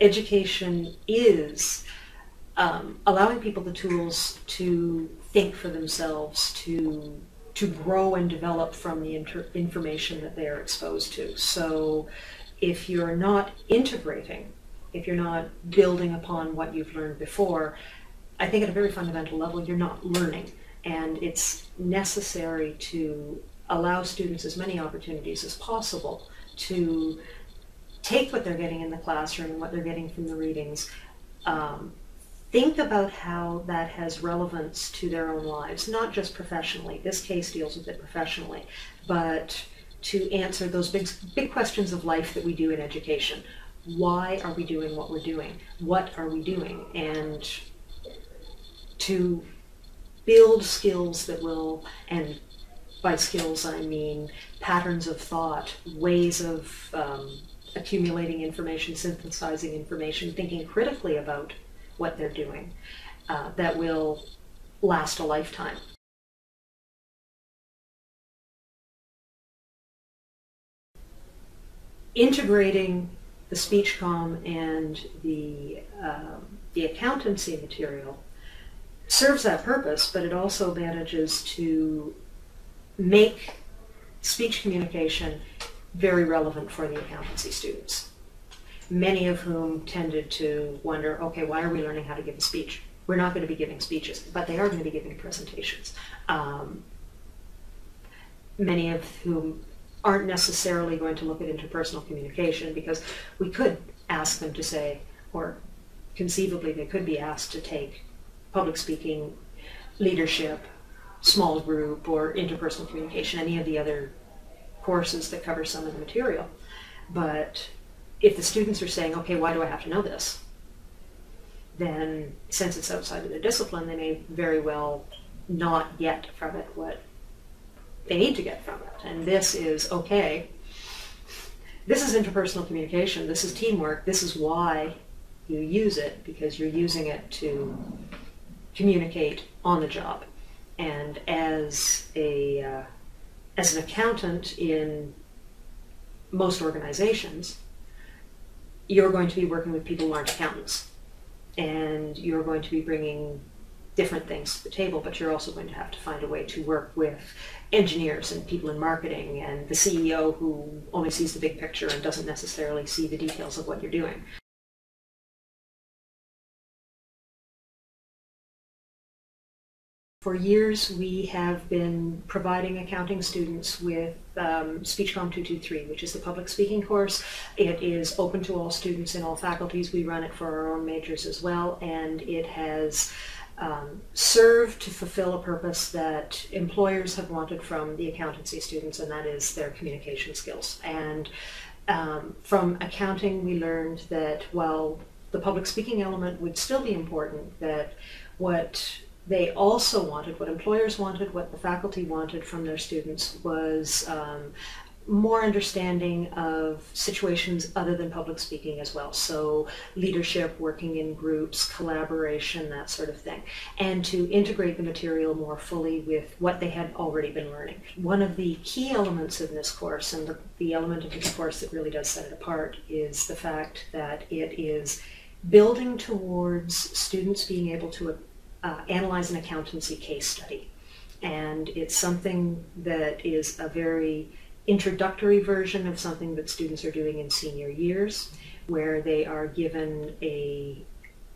education is um, allowing people the tools to think for themselves, to to grow and develop from the inter- information that they are exposed to. So, if you're not integrating, if you're not building upon what you've learned before, I think at a very fundamental level, you're not learning, and it's necessary to allow students as many opportunities as possible to take what they're getting in the classroom, and what they're getting from the readings, um, think about how that has relevance to their own lives, not just professionally. This case deals with it professionally, but to answer those big, big questions of life that we do in education. Why are we doing what we're doing? What are we doing? And to build skills that will, and by skills I mean patterns of thought, ways of um, accumulating information, synthesizing information, thinking critically about what they're doing uh, that will last a lifetime. Integrating the speech com and the, um, the accountancy material serves that purpose, but it also manages to make speech communication very relevant for the accountancy students, many of whom tended to wonder, okay, why are we learning how to give a speech? We're not going to be giving speeches, but they are going to be giving presentations. Um, many of whom aren't necessarily going to look at interpersonal communication because we could ask them to say, or conceivably they could be asked to take public speaking, leadership, small group, or interpersonal communication, any of the other courses that cover some of the material. But if the students are saying, okay, why do I have to know this? Then since it's outside of their discipline, they may very well not get from it what they need to get from it. And this is, okay, this is interpersonal communication, this is teamwork, this is why you use it, because you're using it to communicate on the job. And as a uh, as an accountant in most organizations, you're going to be working with people who aren't accountants. And you're going to be bringing different things to the table, but you're also going to have to find a way to work with engineers and people in marketing and the CEO who only sees the big picture and doesn't necessarily see the details of what you're doing. For years, we have been providing accounting students with um, SpeechComm 223, which is the public speaking course. It is open to all students in all faculties. We run it for our own majors as well, and it has um, served to fulfill a purpose that employers have wanted from the accountancy students, and that is their communication skills. And um, from accounting, we learned that while the public speaking element would still be important, that what they also wanted, what employers wanted, what the faculty wanted from their students was um, more understanding of situations other than public speaking as well. So leadership, working in groups, collaboration, that sort of thing. And to integrate the material more fully with what they had already been learning. One of the key elements in this course, and the, the element of this course that really does set it apart, is the fact that it is building towards students being able to uh, analyze an accountancy case study. And it's something that is a very introductory version of something that students are doing in senior years, where they are given a,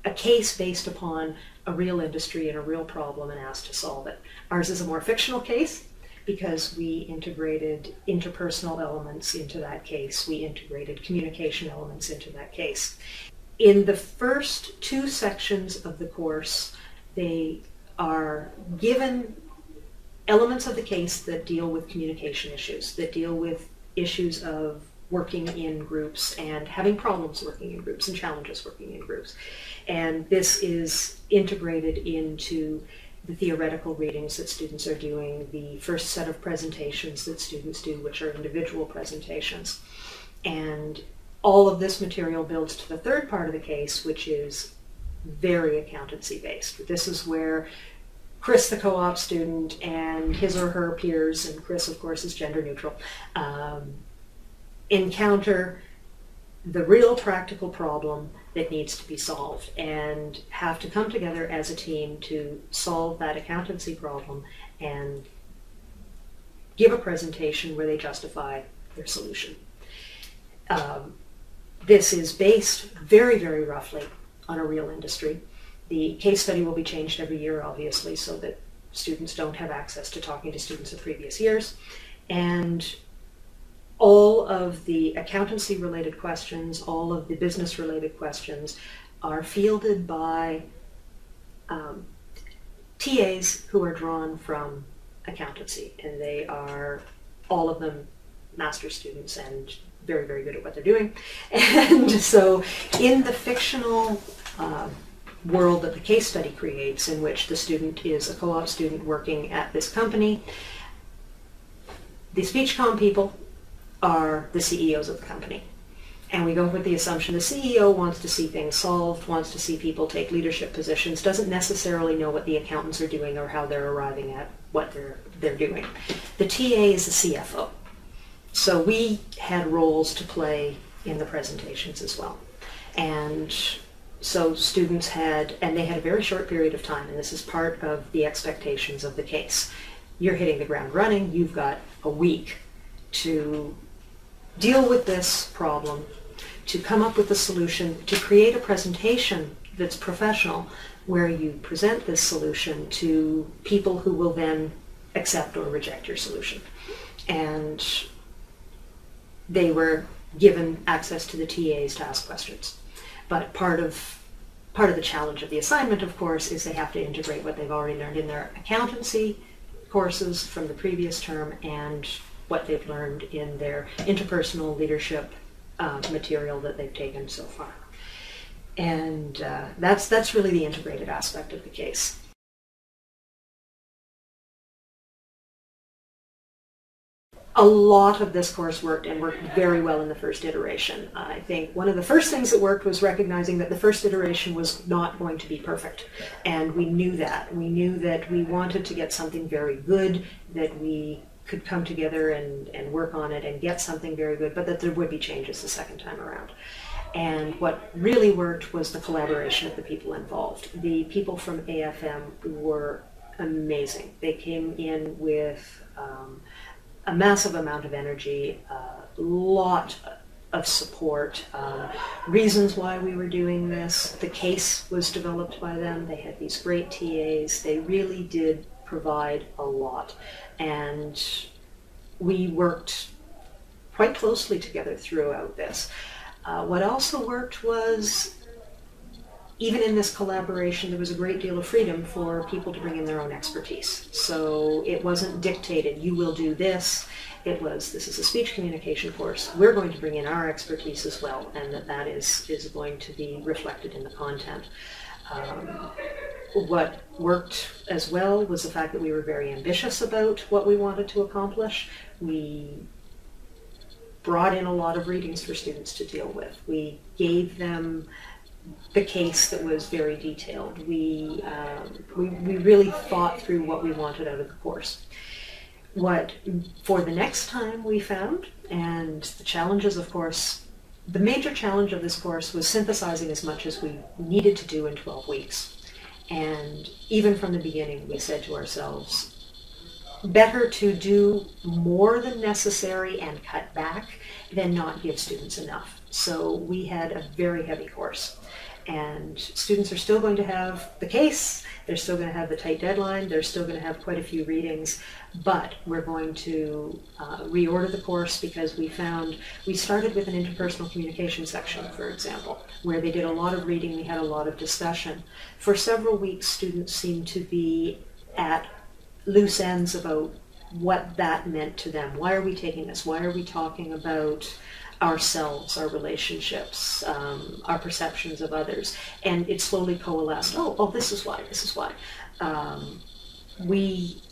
a case based upon a real industry and a real problem and asked to solve it. Ours is a more fictional case because we integrated interpersonal elements into that case. We integrated communication elements into that case. In the first two sections of the course, they are given elements of the case that deal with communication issues, that deal with issues of working in groups and having problems working in groups and challenges working in groups. And this is integrated into the theoretical readings that students are doing, the first set of presentations that students do, which are individual presentations. And all of this material builds to the third part of the case, which is very accountancy based. This is where Chris, the co-op student, and his or her peers, and Chris, of course, is gender neutral, um, encounter the real practical problem that needs to be solved and have to come together as a team to solve that accountancy problem and give a presentation where they justify their solution. Um, this is based very, very roughly on a real industry. The case study will be changed every year, obviously, so that students don't have access to talking to students of previous years. And all of the accountancy related questions, all of the business related questions are fielded by um, TAs who are drawn from accountancy, and they are all of them master students and very, very good at what they're doing. And so, in the fictional uh, world that the case study creates, in which the student is a co op student working at this company, the SpeechCom people are the CEOs of the company. And we go with the assumption the CEO wants to see things solved, wants to see people take leadership positions, doesn't necessarily know what the accountants are doing or how they're arriving at what they're, they're doing. The TA is the CFO. So we had roles to play in the presentations as well. And so students had, and they had a very short period of time, and this is part of the expectations of the case. You're hitting the ground running, you've got a week to deal with this problem, to come up with a solution, to create a presentation that's professional where you present this solution to people who will then accept or reject your solution. And they were given access to the TAs to ask questions. But part of part of the challenge of the assignment, of course, is they have to integrate what they've already learned in their accountancy courses from the previous term and what they've learned in their interpersonal leadership uh, material that they've taken so far. And uh, that's, that's really the integrated aspect of the case. A lot of this course worked and worked very well in the first iteration. I think one of the first things that worked was recognizing that the first iteration was not going to be perfect. And we knew that. We knew that we wanted to get something very good, that we could come together and, and work on it and get something very good, but that there would be changes the second time around. And what really worked was the collaboration of the people involved. The people from AFM were amazing. They came in with um, a massive amount of energy, a lot of support, um, reasons why we were doing this. The case was developed by them. They had these great TAs. They really did provide a lot and we worked quite closely together throughout this. Uh, what also worked was even in this collaboration, there was a great deal of freedom for people to bring in their own expertise. So it wasn't dictated, you will do this. It was, this is a speech communication course. We're going to bring in our expertise as well, and that that is, is going to be reflected in the content. Um, what worked as well was the fact that we were very ambitious about what we wanted to accomplish. We brought in a lot of readings for students to deal with. We gave them the case that was very detailed. We, um, we, we really thought through what we wanted out of the course. What for the next time we found, and the challenges, of course, the major challenge of this course was synthesizing as much as we needed to do in 12 weeks. And even from the beginning, we said to ourselves, better to do more than necessary and cut back than not give students enough. So we had a very heavy course. And students are still going to have the case, they're still going to have the tight deadline, they're still going to have quite a few readings, but we're going to uh, reorder the course because we found we started with an interpersonal communication section, for example, where they did a lot of reading, we had a lot of discussion. For several weeks, students seemed to be at loose ends about what that meant to them. Why are we taking this? Why are we talking about ourselves, our relationships, um, our perceptions of others? And it slowly coalesced. Oh, oh, this is why. This is why. Um, we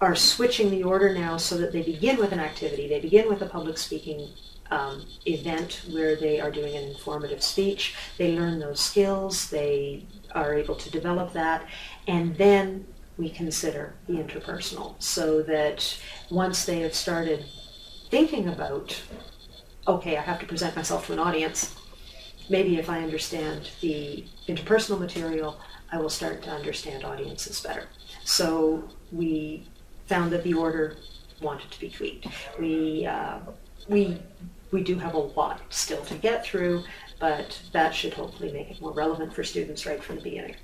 are switching the order now so that they begin with an activity. They begin with a public speaking um, event where they are doing an informative speech. They learn those skills. They are able to develop that. And then we consider the interpersonal so that once they have started thinking about okay, I have to present myself to an audience. Maybe if I understand the interpersonal material, I will start to understand audiences better. So we found that the order wanted to be tweaked. We, uh, we, we do have a lot still to get through, but that should hopefully make it more relevant for students right from the beginning.